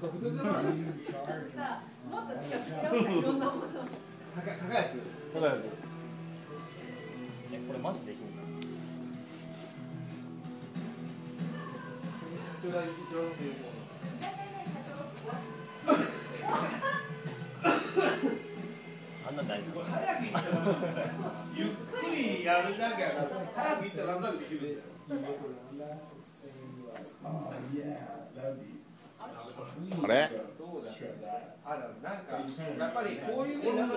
独特だなだってさもっと近くしよ。うかいろんなもの高高いやつ高いやつえこれマジできんの社長が一番強いものあんな大丈夫早く行ったらゆっくりやるだけやから早く行ったらなんだできるんだよ。そうだよ。あれ？そうだ。あらなんかやっぱりこういうふうに直す。